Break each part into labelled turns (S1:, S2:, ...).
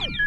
S1: you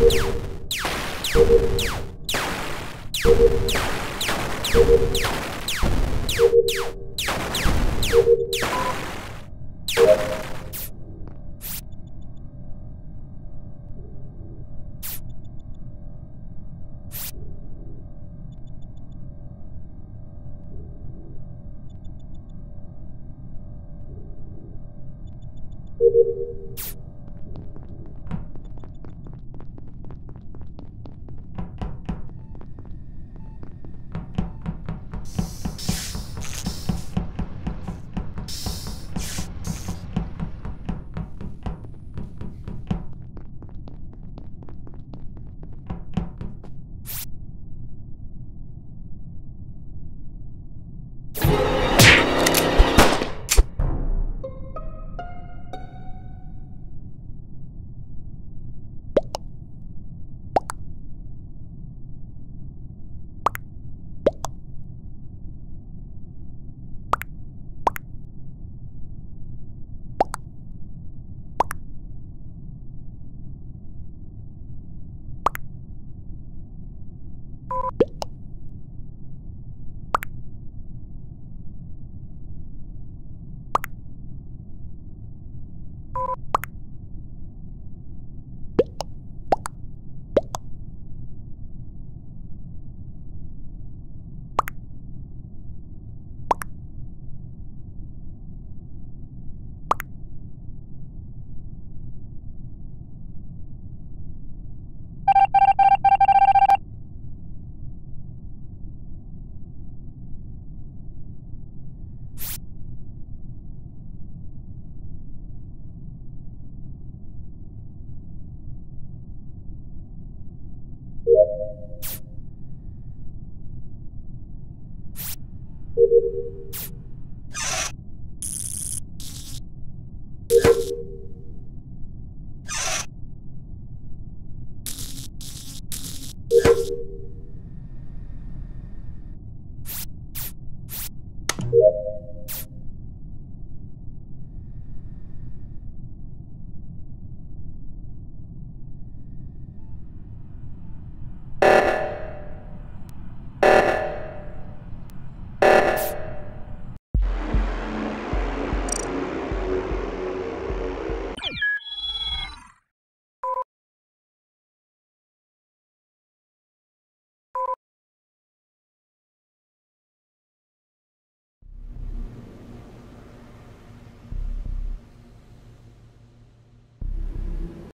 S1: you